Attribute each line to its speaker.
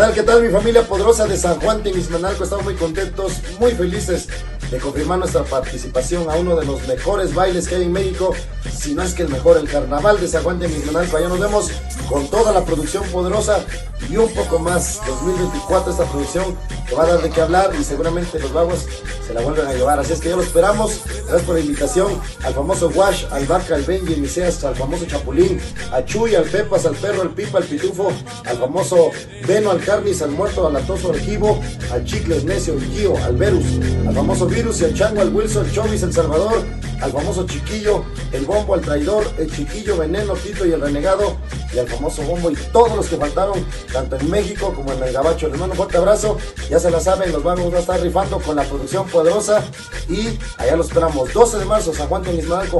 Speaker 1: tal, qué tal mi familia poderosa de San Juan Temismanalco? Estamos muy contentos, muy felices de confirmar nuestra participación a uno de los mejores bailes que hay en México, si no es que el mejor, el Carnaval de San Juan Temismanalco. Allá nos vemos con toda la producción poderosa y un poco más. 2024 esta producción que va a dar de qué hablar y seguramente los vagos se la vuelven a llevar. Así es que ya lo esperamos. Gracias por la invitación al famoso Wash, al Vaca, al Benji, Miseas, al famoso Chapulín, a Chuy, al Pepas, al Perro, al Pipa, al Pitufo, al famoso Veno, al Carnis, al Muerto, al Latoso, al Gibo, al Chicles, Necio, al Gio, al Verus, al famoso Virus y al Chango, al Wilson, al Chovis, el Salvador, al famoso Chiquillo, el Bombo, al Traidor, el Chiquillo, Veneno, Tito y el Renegado, y al famoso Bombo y todos los que faltaron, tanto en México como en el Gabacho. Les mando un fuerte abrazo, ya se la saben, los vamos a estar rifando con la producción poderosa y allá los esperamos. 12 de marzo, San Juan de Mismalco.